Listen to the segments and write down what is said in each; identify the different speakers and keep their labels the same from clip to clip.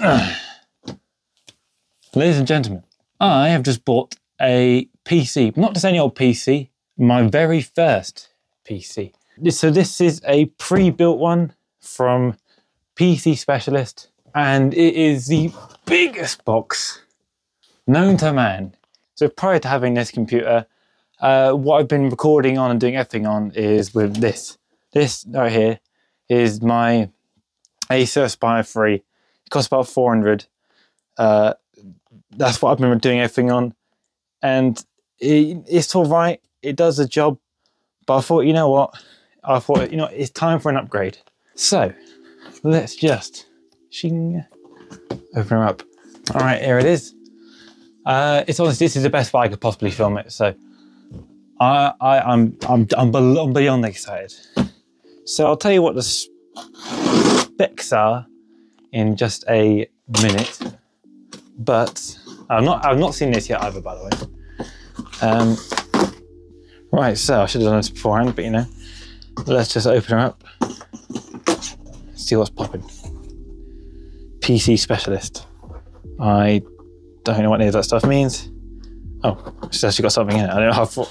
Speaker 1: Ladies and gentlemen, I have just bought a PC, not just any old PC, my very first PC. So this is a pre-built one from PC Specialist, and it is the biggest box known to man. So prior to having this computer, uh, what I've been recording on and doing everything on is with this. This right here is my Acer Aspire 3. It costs about 400. Uh, that's what I've been doing everything on. And it, it's all right. It does the job. But I thought, you know what? I thought, you know, it's time for an upgrade. So let's just shing, open her up. All right, here it is. Uh, it's honestly, this is the best way I could possibly film it. So I, I, I'm, I'm, I'm, I'm beyond excited. So I'll tell you what the specs are in just a minute. But I've not, I've not seen this yet either, by the way. Um, right, so I should have done this beforehand, but you know, let's just open her up. See what's popping. PC specialist. I don't know what any of that stuff means. Oh, it's actually got something in it. I don't know how.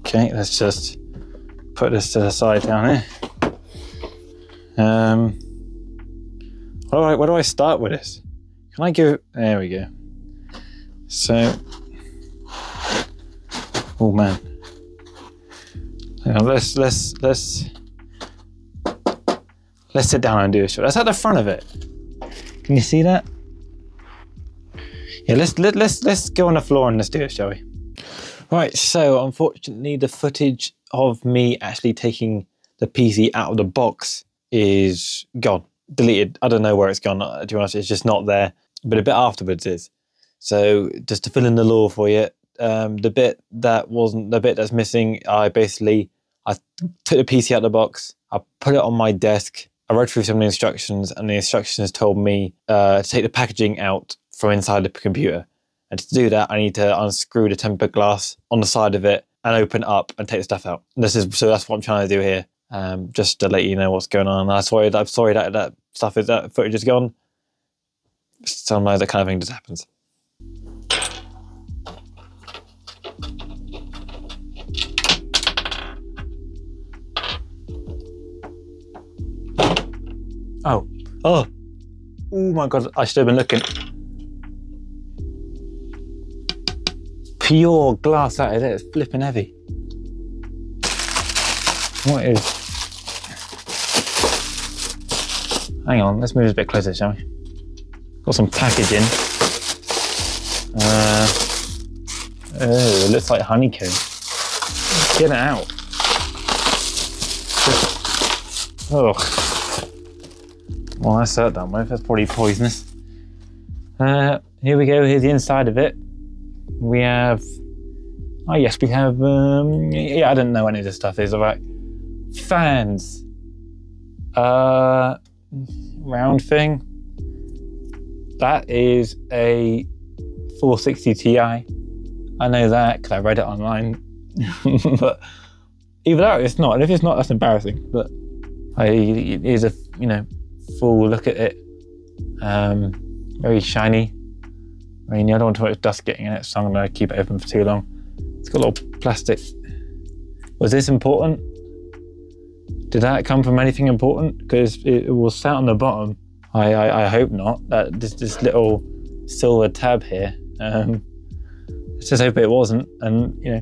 Speaker 1: Okay, let's just put this to the side down here. Um, all right, where do I start with this? Can I give? There we go. So, oh man, on, let's let's let's let's sit down and do a shot. That's at the front of it. Can you see that? Yeah, let's let, let's let's go on the floor and let's do it, shall we? Right. So, unfortunately, the footage of me actually taking the PC out of the box is gone, deleted. I don't know where it's gone. To be honest, it's just not there. But a bit afterwards is. So, just to fill in the lore for you, um, the bit that wasn't the bit that's missing, I basically I took the PC out of the box, I put it on my desk, I read through some of the instructions, and the instructions told me uh, to take the packaging out from inside the computer. And to do that, I need to unscrew the tempered glass on the side of it and open up and take the stuff out. This is so that's what I'm trying to do here, um, just to let you know what's going on. I'm sorry, I'm sorry that that stuff is that footage is gone. Sometimes that kind of thing just happens. Oh, oh, oh my god! I should have been looking. Pure glass out of there. It's flipping heavy. What is? Hang on, let's move this a bit closer, shall we? Got some packaging. Uh, oh, it looks like honeycomb. Get it out. Oh. Well, that's that done with. That's probably poisonous. Uh, here we go. Here's the inside of it. We have. Oh yes, we have. Um, yeah, I don't know any of this stuff is. All right, fans. Uh, round thing. That is a 460 Ti. I know that because I read it online. but even though it's not. And if it's not, that's embarrassing. But I, it is a you know full look at it. Um, very shiny. I mean, I don't want too much dust getting in it, so I'm going to keep it open for too long. It's got a little plastic. Was this important? Did that come from anything important? Because it, it was sat on the bottom. I, I, I hope not. That this, this little silver tab here. Um, let's just hope it wasn't. And you know,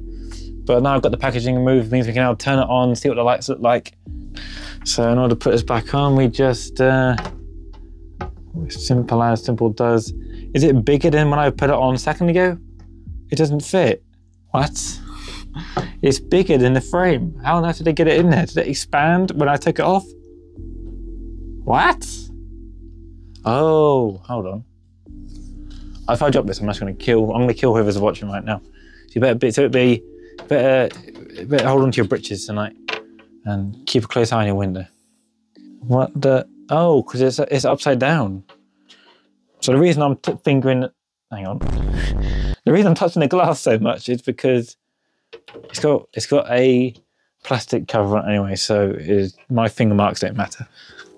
Speaker 1: but now I've got the packaging removed, means we can now turn it on, see what the lights look like. So in order to put this back on, we just, uh, simple as simple does. Is it bigger than when I put it on second ago? It doesn't fit. What? It's bigger than the frame. How on earth did they get it in there? Did it expand when I took it off? What? Oh, hold on. If I drop this, I'm just going to kill. I'm to kill whoever's watching right now. So you better, so it be, better, better hold on to your britches tonight and keep a close eye on your window. What the? Oh, because it's, it's upside down. So the reason I'm fingering, hang on, the reason I'm touching the glass so much is because it's got it's got a plastic cover on it anyway, so my finger marks don't matter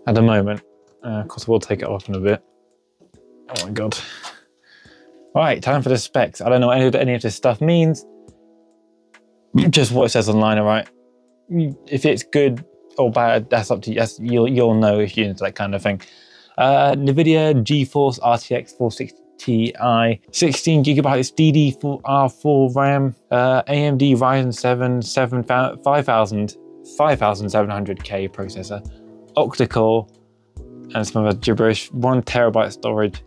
Speaker 1: at the moment. Uh, of course, we'll take it off in a bit. Oh my god. All right, time for the specs. I don't know what any of, any of this stuff means. Just what it says online, all right? If it's good or bad, that's up to you. That's, you'll, you'll know if you're into that kind of thing. Uh, NVIDIA GeForce RTX 460 Ti, 16 gigabytes DDR4 RAM, uh, AMD Ryzen 7 7 5000 5700K processor, octa-core, and some other gibberish, one terabyte storage,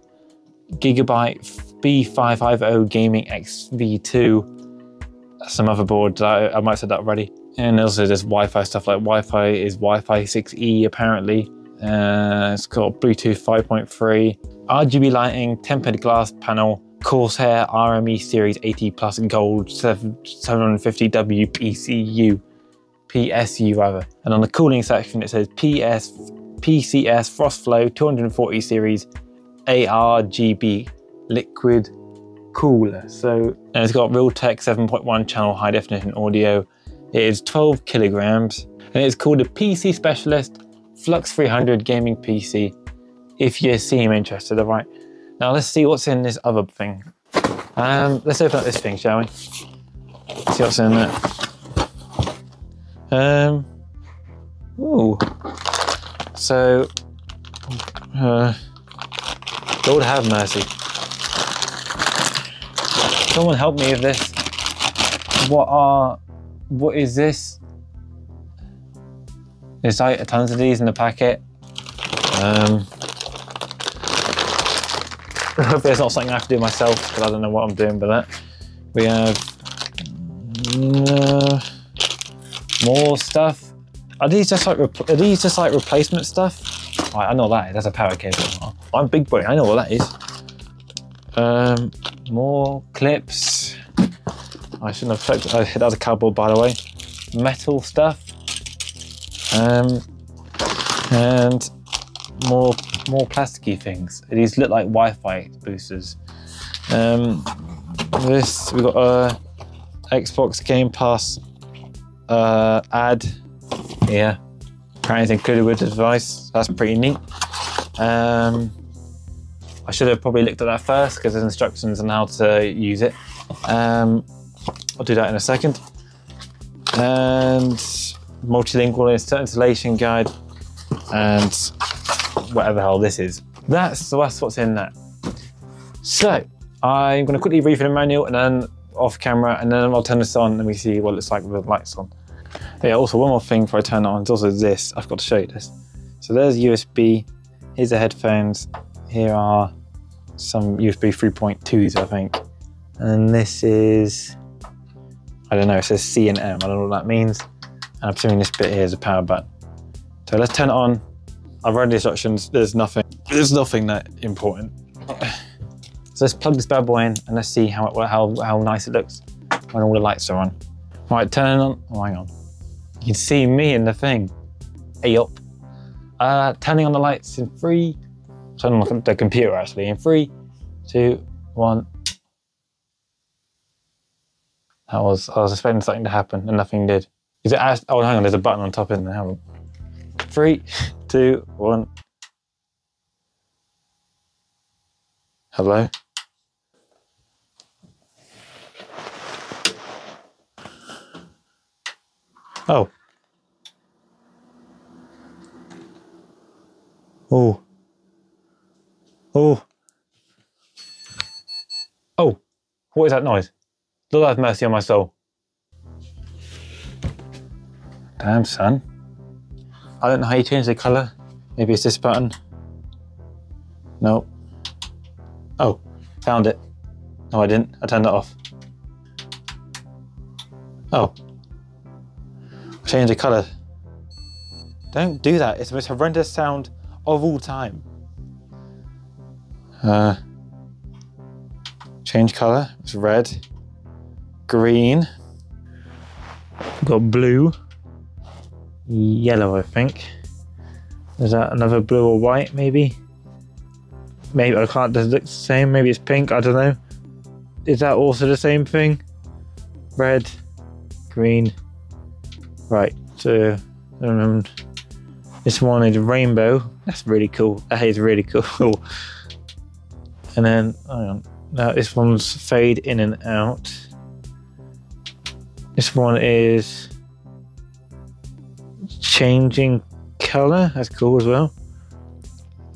Speaker 1: gigabyte B550 Gaming XV2, some other boards, I, I might have said that already. And also there's Wi-Fi stuff like Wi-Fi is Wi-Fi 6E apparently. Uh, it's got Bluetooth 5.3, RGB lighting, tempered glass panel, Corsair RME Series 80 Plus Gold 750W PCU, PSU rather. And on the cooling section it says PS PCS Frostflow 240 series ARGB liquid cooler. So and it's got Realtek 7.1 channel high definition audio. It is 12 kilograms and it's called a PC Specialist Flux 300 gaming PC. If you seem interested, all right. Now let's see what's in this other thing. Um, let's open up this thing, shall we? See what's in there. Um, ooh. So, uh, Lord have mercy. Someone help me with this. What are, what is this? There's like tons of these in the packet. Um, hopefully it's not something I have to do myself because I don't know what I'm doing with that. We have uh, more stuff. Are these just like are these just like replacement stuff? I know that. That's a power cable. I'm big boy. I know what that is. Um, more clips. I shouldn't have checked. Oh, that a cardboard, by the way. Metal stuff. Um, and more more plasticky things. These look like Wi-Fi boosters. Um, this we've got a Xbox Game Pass uh, ad here. Apparently it's included with the device. That's pretty neat. Um, I should have probably looked at that first because there's instructions on how to use it. Um, I'll do that in a second. And multilingual installation guide, and whatever hell this is. That's, that's what's in that. So I'm going to quickly read the manual and then off camera, and then I'll turn this on and we see what it looks like with the lights on. Yeah, also one more thing before I turn it on, it's also this. I've got to show you this. So there's USB, here's the headphones, here are some USB 3.2s, I think. And this is, I don't know, it says C and M, I don't know what that means. And I'm assuming this bit here is a power button. So let's turn it on. I've read the instructions. There's nothing, there's nothing that important. So let's plug this bad boy in and let's see how, it, how, how nice it looks when all the lights are on. All right, turn it on. Oh, hang on. You can see me in the thing. Hey up. Uh, turning on the lights in three. Turning on the computer actually in three, two, one. That was I was expecting something to happen and nothing did. Is it? Oh, hang on, there's a button on top, isn't there? Three, two, one. Hello? Oh. Oh. Oh. Oh. What is that noise? Lord have mercy on my soul. Damn, son. I don't know how you change the color. Maybe it's this button. No. Oh, found it. No, I didn't. I turned it off. Oh. Change the color. Don't do that. It's the most horrendous sound of all time. Uh, change color. It's red. Green. Got blue yellow, I think. Is that another blue or white, maybe? Maybe, I can't, does it look the same? Maybe it's pink, I don't know. Is that also the same thing? Red, green, right, so, um, This one is rainbow. That's really cool. That is really cool. and then, on. Now this one's fade in and out. This one is changing color. That's cool as well.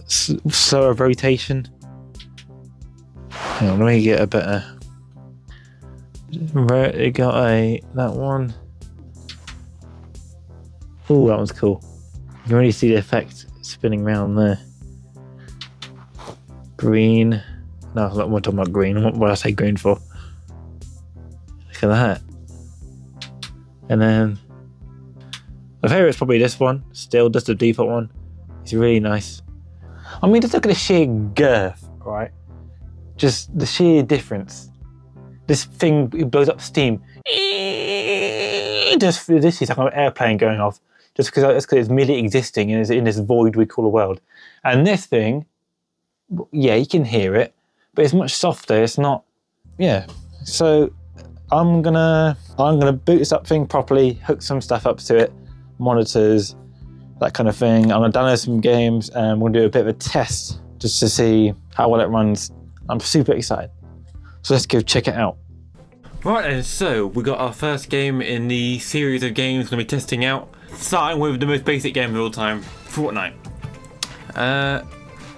Speaker 1: S slower rotation. Hang on, let me get a better. It got a that one. Oh, that one's cool. You can really see the effect spinning around there. Green. No, I'm not talking about green. What did I say green for? Look at that. And then my favourite is probably this one. Still, just the default one. It's really nice. I mean, just look at the sheer girth, right? Just the sheer difference. This thing blows up steam. Just this is like an airplane going off just because it's merely existing in, in this void we call a world. And this thing, yeah, you can hear it, but it's much softer. It's not, yeah. So I'm gonna I'm gonna boot this up thing properly, hook some stuff up to it, monitors, that kind of thing. I'm gonna download some games and we'll do a bit of a test just to see how well it runs. I'm super excited. So let's go check it out. Right and so we got our first game in the series of games we're gonna be testing out. Starting with the most basic game of all time, Fortnite. Uh,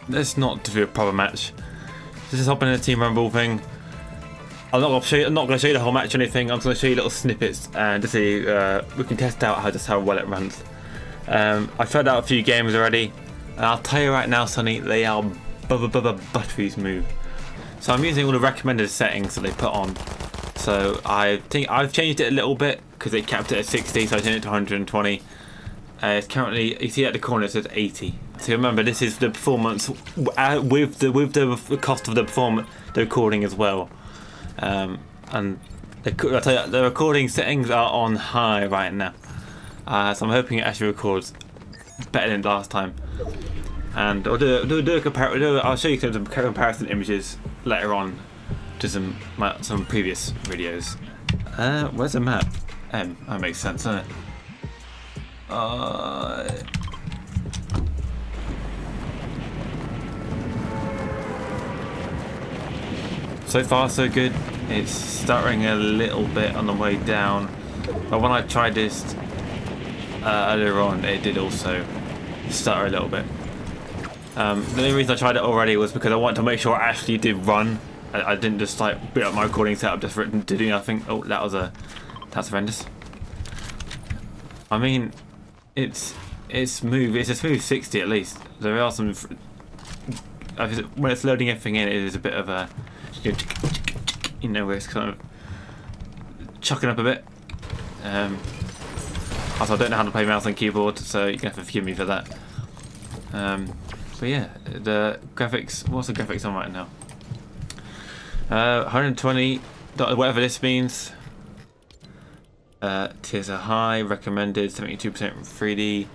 Speaker 1: let's not do a proper match. Let's just hop in a team rumble thing. I'm not gonna show you, I'm not gonna show you the whole match or anything. I'm just gonna show you little snippets and to see uh, we can test out how just how well it runs. Um, I've tried out a few games already, and I'll tell you right now, Sonny, they are bubba bubba buttery smooth. So I'm using all the recommended settings that they put on. So I think I've changed it a little bit because it kept it at 60, so I turned it to 120. Uh, it's currently, you see at the corner it says 80. So remember, this is the performance uh, with the with the cost of the perform the recording as well. Um, and the, I tell you, the recording settings are on high right now. Uh, so I'm hoping it actually records better than last time. And I'll do, do, do a compar I'll show you some comparison images later on to some some previous videos. Uh, where's the map? M. That makes sense, doesn't it? Uh, so far so good. It's stuttering a little bit on the way down. But when I tried this uh, earlier on, it did also stutter a little bit. Um, the only reason I tried it already was because I wanted to make sure it actually did run. I, I didn't just like beat up my recording setup just for it to do nothing. Oh, that was a that's horrendous. I mean, it's it's smooth. It's a smooth 60 at least. There are some. When it's loading everything in, it is a bit of a you know where it's kind of chucking up a bit. Um, also, I don't know how to play mouse and keyboard, so you're gonna have to forgive me for that. Um, but yeah, the graphics. What's the graphics on right now? Uh, 120, whatever this means. Uh, tiers are high, recommended 72% 3D.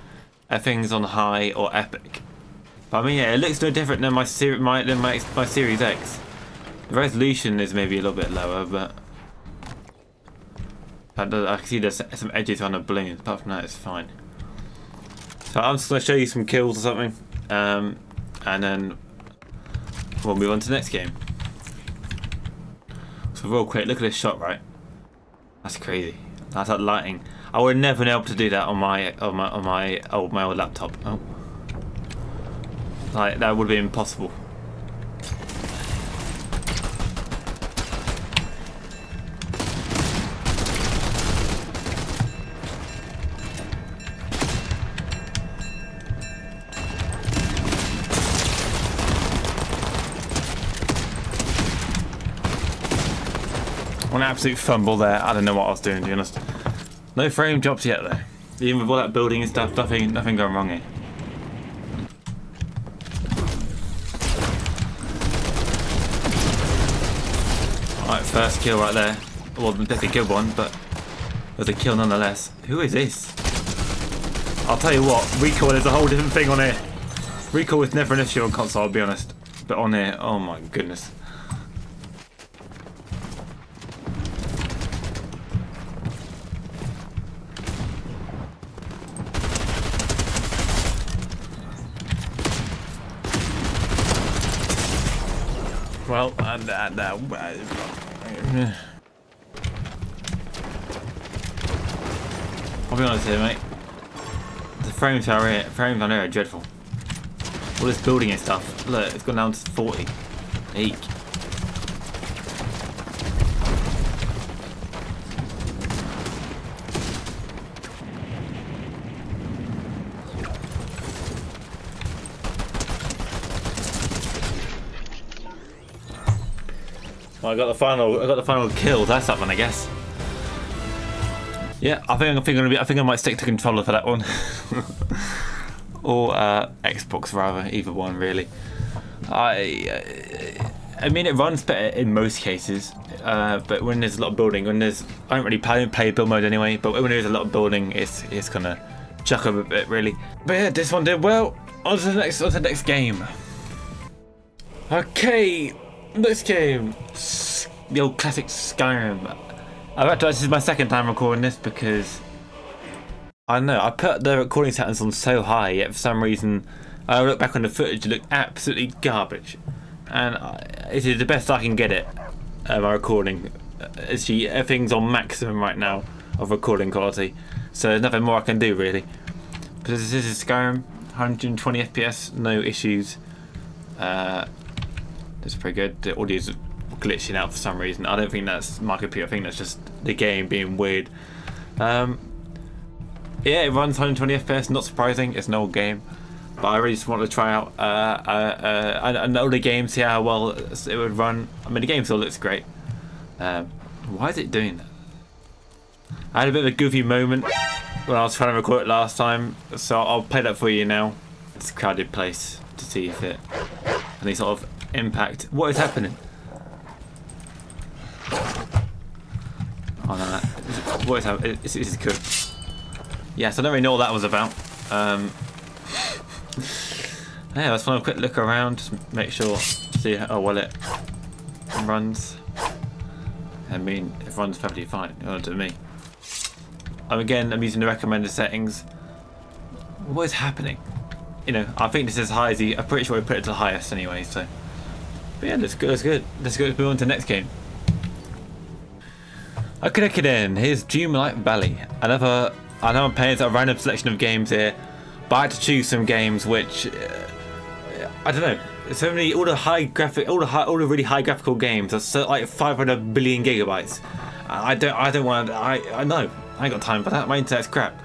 Speaker 1: Everything's on high or epic. But I mean, yeah, it looks no different than my, my, than my, my Series X. The resolution is maybe a little bit lower, but I can see there's some edges on the balloons. Apart from that, it's fine. So I'm just going to show you some kills or something, um, and then we'll move on to the next game. So real quick, look at this shot, right? That's crazy. That's that lighting. I would never been able to do that on my on my on my old my old laptop. Oh, like that would be impossible. Absolute fumble there. I don't know what I was doing, to be honest. No frame drops yet, though. Even with all that building and stuff, nothing, nothing going wrong here. Alright, first kill right there. Well, definitely killed one, but it was a kill nonetheless. Who is this? I'll tell you what, recoil is a whole different thing on here. Recoil is never an issue on console, I'll be honest. But on here, oh my goodness. Well, and uh, I'll be honest here, mate. The frames are here, frames on here are dreadful. All this building and stuff. Look, it's gone down to 40. Eek. Well, I got the final. I got the final kill. That's that one, I guess. Yeah, I think I think I'm gonna be. I think I might stick to controller for that one, or uh, Xbox rather. Either one, really. I. I mean, it runs better in most cases, uh, but when there's a lot of building, when there's, I don't really play, play build mode anyway. But when there's a lot of building, it's it's gonna chuck up a bit, really. But yeah, this one did well. On to the next, on to the next game. Okay, next game, the old classic Skyrim. I've actually, this is my second time recording this because I know, I put the recording settings on so high, yet for some reason I look back on the footage, it looked absolutely garbage. And I, it is the best I can get it, uh, my recording. Actually, everything's on maximum right now of recording quality, so there's nothing more I can do really. But this, this is Skyrim, 120 FPS, no issues. Uh, that's pretty good. The audio's glitching out for some reason. I don't think that's my computer. I think that's just the game being weird. Um, yeah, it runs 120 FPS. Not surprising. It's an old game, but I really just want to try out uh, uh, uh, an older game, see how well it would run. I mean, the game still looks great. Um, why is it doing that? I had a bit of a goofy moment when I was trying to record it last time, so I'll play that for you now. It's a crowded place to see if it any sort of impact. What is happening? Oh no, what is happening? This is good. Yes, I don't really know what that was about. Um, yeah, let's have a quick look around, just make sure, see how well it runs. I mean, it runs perfectly fine, to me. I'm again, I'm using the recommended settings. What is happening? You know, I think this is high as I'm pretty sure we put it to the highest anyway, so. Yeah, that's good, that's good. Let's go, move on to the next game. Okay, okay then, here's Dreamlight Valley. Another, I know I'm playing a random selection of games here, but I had to choose some games which, uh, I don't know, so many, all the high graphic, all the high, all the really high graphical games are so, like 500 billion gigabytes. I don't, I don't want, I, I know, I ain't got time for that, my internet's crap.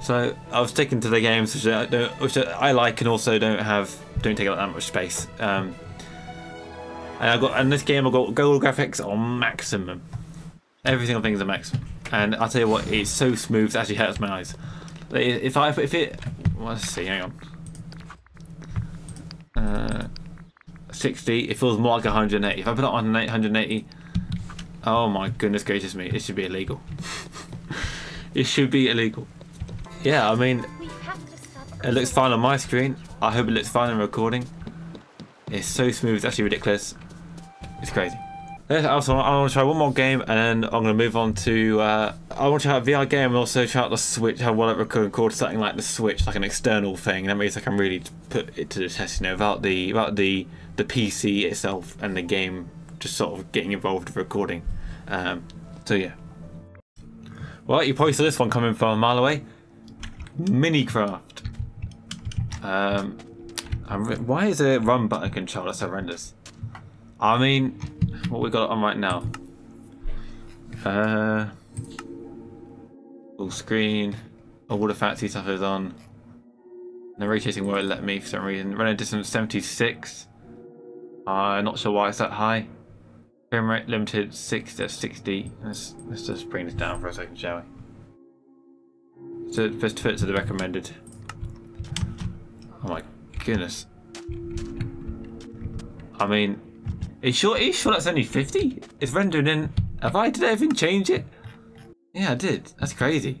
Speaker 1: So I was sticking to the games which I, which I like and also don't have don't take up that much space. Um, and I got and this game I got gold graphics on maximum. Every single thing is a maximum. And I'll tell you what, it's so smooth it actually hurts my eyes. If I if it well, let's see, hang on. Uh, 60, it feels more like 180. If I put it on 180, oh my goodness gracious me, it should be illegal. it should be illegal. Yeah, I mean, it looks fine on my screen. I hope it looks fine in recording. It's so smooth, it's actually ridiculous. It's crazy. Also, I want to try one more game and then I'm going to move on to... Uh, I want to try a VR game and also try out the Switch, how well it record something like the Switch, like an external thing. That means I can really put it to the test, you know, about the, about the, the PC itself and the game just sort of getting involved with recording. Um, so yeah. Well, you probably saw this one coming from a mile away. Minecraft. Um, why is a run button controller so horrendous? I mean, what we got on right now? Uh, full screen. All the fancy stuff is on. The ray tracing won't let me for some reason. Running distance 76. I'm uh, not sure why it's that high. Frame rate limited 60 60. Let's, let's just bring this down for a second, shall we? So first fit to the recommended. Oh my goodness. I mean, are you sure, are you sure that's only 50? It's rendering in... Have I, did I even change it? Yeah, I did. That's crazy.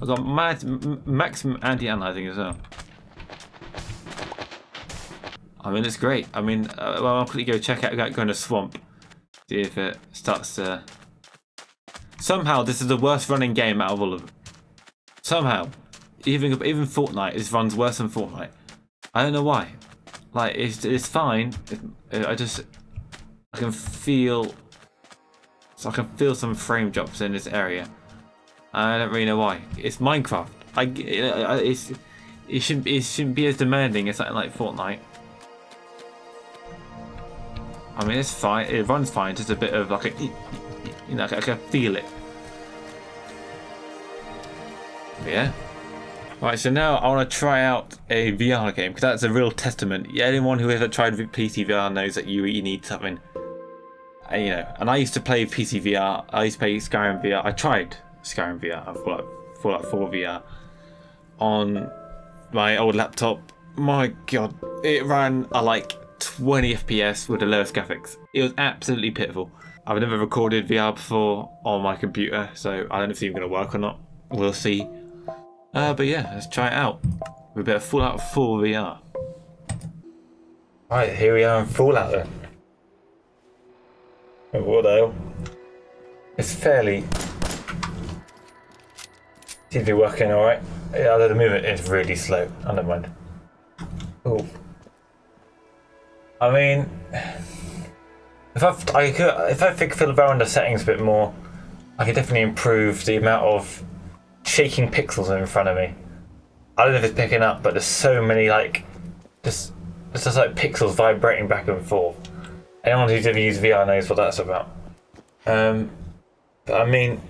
Speaker 1: I've got mad, maximum anti-aliasing as well. I mean, it's great. I mean, uh, well, I'll quickly go check out, go in a swamp. See if it starts to... Somehow, this is the worst running game out of all of them. Somehow, even even Fortnite is runs worse than Fortnite. I don't know why. Like it's it's fine. It, I just I can feel, so I can feel some frame drops in this area. I don't really know why. It's Minecraft. I, it's, it shouldn't, it shouldn't be as demanding as something like Fortnite. I mean, it's fine. It runs fine. Just a bit of like a, you know, I can feel it. But yeah. Right, so now I want to try out a VR game because that's a real testament. Anyone who ever tried PC VR knows that you you need something. And, you know, and I used to play PC VR. I used to play Skyrim VR. I tried Skyrim VR, I Fallout, Fallout 4 VR on my old laptop. My god, it ran a like 20 FPS with the lowest graphics. It was absolutely pitiful. I've never recorded VR before on my computer, so I don't know if it's even going to work or not. We'll see. Uh, but yeah, let's try it out. We better Fallout 4 VR. Right, here we are in Fallout then. Oh, what the hell? It's fairly... Seems to be working alright. Yeah, although the movement is really slow. I oh, don't mind. Oh. I mean... If I, I could, if I fiddle around the settings a bit more, I could definitely improve the amount of shaking pixels in front of me. I don't know if it's picking up, but there's so many like just it's just like pixels vibrating back and forth. Anyone who's ever used VR knows what that's about. Um, but I mean,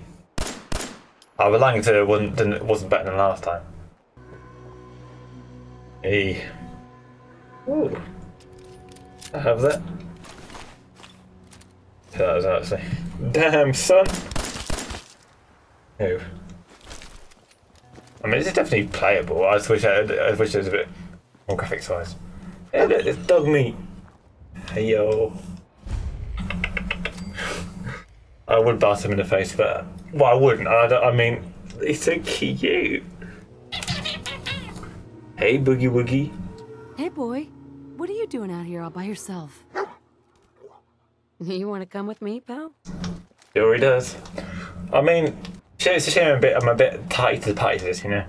Speaker 1: I would like to it wasn't it wasn't better than last time. Hey, ooh, I have that. That was actually damn son. Oh. I mean, this is definitely playable. I just wish I, I wish there was a bit more graphics wise. Hey, look, it's Dogmeat. Hey yo. I would bust him in the face, but well, I wouldn't. I, I mean, he's so cute. Hey, Boogie Woogie.
Speaker 2: Hey, boy. What are you doing out here all by yourself? You want to come with me, pal?
Speaker 1: Sure he does. I mean, it's a shame I'm a bit, I'm a bit tight to the party this, you know.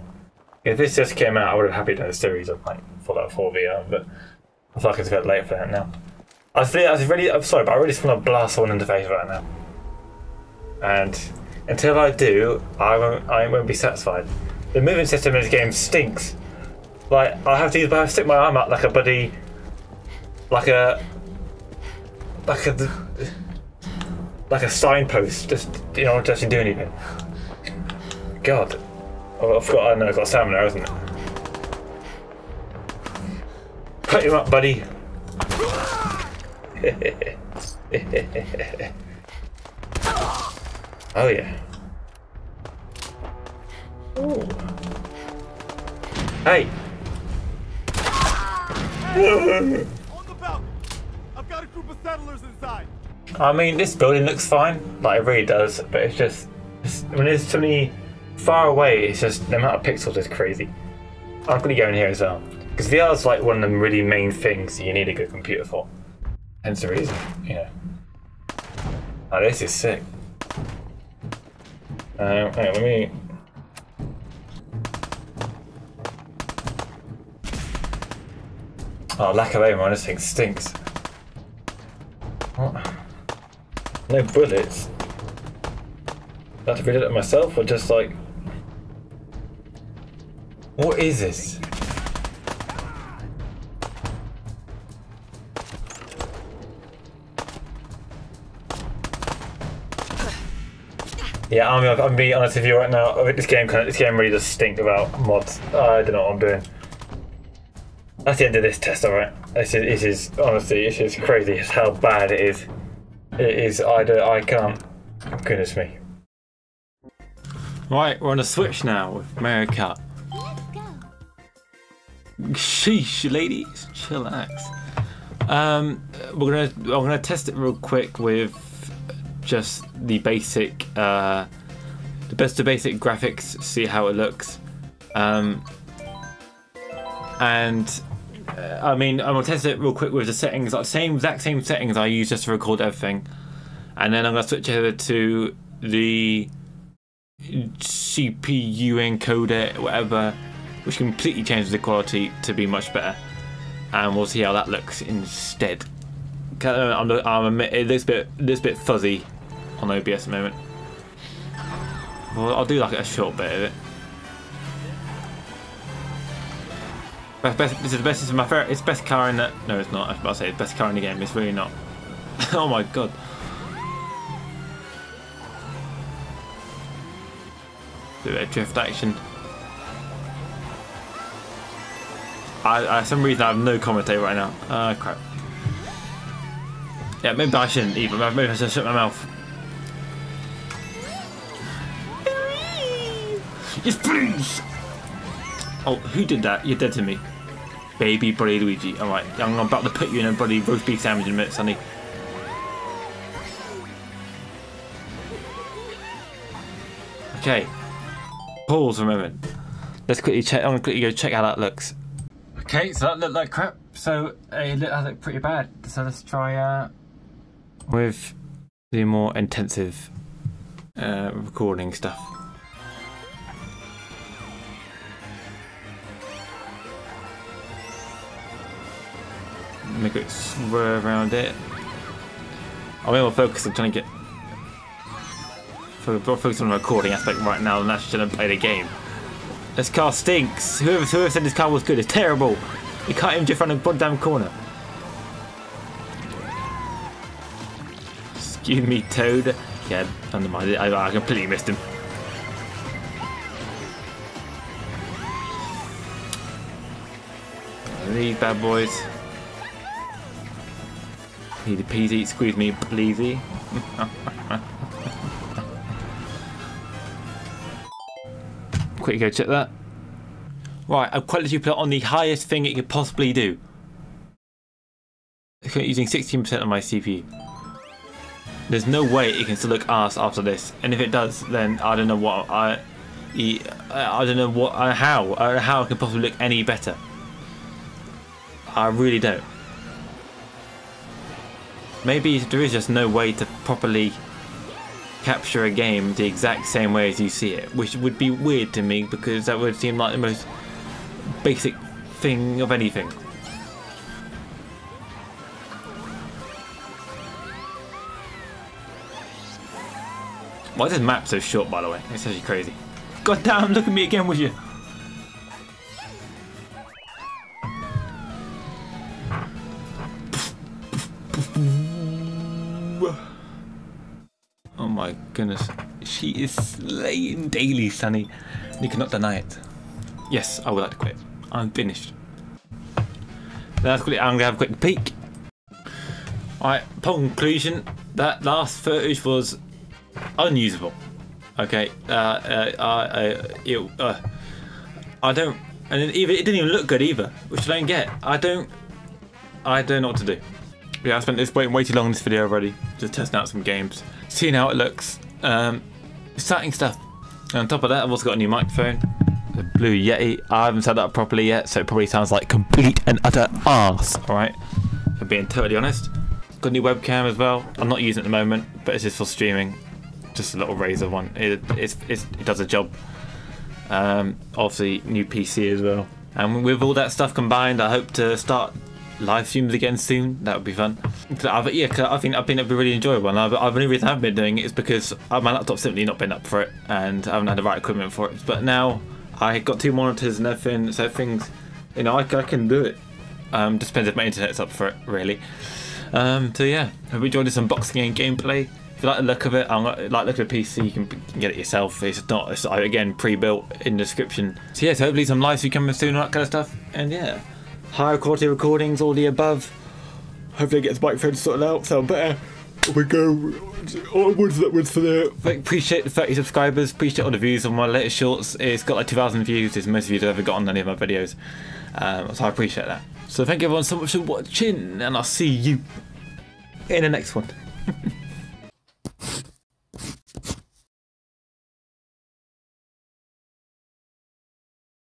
Speaker 1: If this just came out, I would have happy done a series of like Fallout 4 VR, but I feel like it's a bit late for that now. I was, I really, I'm sorry, but I really just want to blast someone in the face right now. And until I do, I won't, I won't be satisfied. The movement system in this game stinks. Like I have to use, I have to stick my arm out like a buddy, like a, like a, like a signpost, just you know, to actually do anything. God. Oh, I forgot, I know I've got stamina, hasn't it? Put him up, buddy. oh, yeah. Ooh. Hey!
Speaker 3: On the! I've got a group of settlers inside!
Speaker 1: I mean, this building looks fine, like it really does, but it's just, it's, when there's so many far away, it's just the amount of pixels is crazy. I'm to go in here as well. Because VR is like one of the really main things you need a good computer for. Hence the reason, you know. Oh, this is sick. Um, hang on, let me... Oh, lack of aim on this thing stinks. What? No bullets. I have to read it myself or just like what is this? Yeah, I mean, I'm being honest with you right now. This game, this game really does stink about mods. I don't know what I'm doing. That's the end of this test, alright. This is, this is honestly, this is crazy. It's how bad it is. It is. I don't. I can't. Goodness me. Right, we're on a switch now with Mario Kart. Sheesh, ladies, chillax. Um, we're gonna I'm gonna test it real quick with just the basic, uh, the best of basic graphics. See how it looks. Um, and uh, I mean, I'm gonna test it real quick with the settings, like same exact same settings I use just to record everything, and then I'm gonna switch over to the CPU encoder, whatever which completely changes the quality to be much better. And we'll see how that looks instead. Uh, I'm, I'm it looks a bit, it looks a bit fuzzy on OBS at the moment. Well, I'll do like a short bit of it. Best, best, this is the best. This is my favorite. It's best car in the. No, it's not. I to say it's best car in the game. It's really not. oh my god. Bit of drift action. I, I, some reason I have no commentator right now. Uh, crap. Yeah, maybe I shouldn't even. Maybe I should shut my mouth. Yes, please! Oh, who did that? You're dead to me. Baby Buddy Luigi. Alright, I'm about to put you in a bloody roast beef sandwich in a minute, Sonny. Okay. Pause for a moment. Let's quickly check. I'm gonna quickly go check how that looks. Okay, so that looked like crap. So it looked pretty bad. So let's try uh, with the more intensive uh, recording stuff. Make it swerve around it. I'm more focused on trying to get focus on the recording aspect right now and actually trying to play the game. This car stinks. Whoever, whoever said this car was good is terrible. You can't even drift around a goddamn corner. Excuse me, Toad. Yeah, never mind. I, I completely missed him. These bad boys. Need a peasy, squeeze me, pleasey. Quickly go check that. Right, I've literally put on the highest thing it could possibly do. Using 16% of my CPU. There's no way it can still look ass after this, and if it does, then I don't know what I, I don't know what uh, how uh, how it can possibly look any better. I really don't. Maybe there is just no way to properly capture a game the exact same way as you see it, which would be weird to me because that would seem like the most basic thing of anything. Why is this map so short, by the way? It's actually crazy. God damn, look at me again, would you? Oh my goodness. She is slaying daily, Sunny. You cannot deny it. Yes, I would like to quit. I'm finished. That's quickly, I'm gonna have a quick peek. Alright, upon conclusion, that last footage was unusable. Okay, uh, uh, uh, it, uh, I don't, and it, even, it didn't even look good either, which I don't get. I don't, I don't know what to do. Yeah, I spent this waiting way too long in this video already, just testing out some games, seeing how it looks. Um, exciting stuff. And on top of that, I've also got a new microphone, the Blue Yeti. I haven't set that up properly yet, so it probably sounds like complete and utter arse. All right, for being totally honest. Got a new webcam as well. I'm not using it at the moment, but it's just for streaming. Just a little Razer one. It, it's, it's, it does a job. Um, obviously, new PC as well. And with all that stuff combined, I hope to start live streams again soon. That would be fun. I've, yeah, I think I've been it'd be really enjoyable. And I've, I've, only reason I haven't been doing it is because my laptop's simply not been up for it, and I haven't had the right equipment for it. But now I got two monitors and everything, so things, you know, I, I can do it. Um, just depends if my internet's up for it, really. Um, so yeah, hope you enjoyed this unboxing and gameplay. If you like the look of it, I'm like look at the PC, you can, get it yourself. It's not, it's again pre-built in the description. So yeah, so hopefully some live stream coming soon, all that kind of stuff. And yeah higher quality recordings, all the above. Hopefully, I get the microphone sorted out, sound better. We go onwards and upwards for the. Appreciate the 30 subscribers. Appreciate all the views on my latest shorts. It's got like 2,000 views. It's most views I've ever got on any of my videos. Um, so I appreciate that. So thank you everyone so much for watching, and I'll see you in the next one.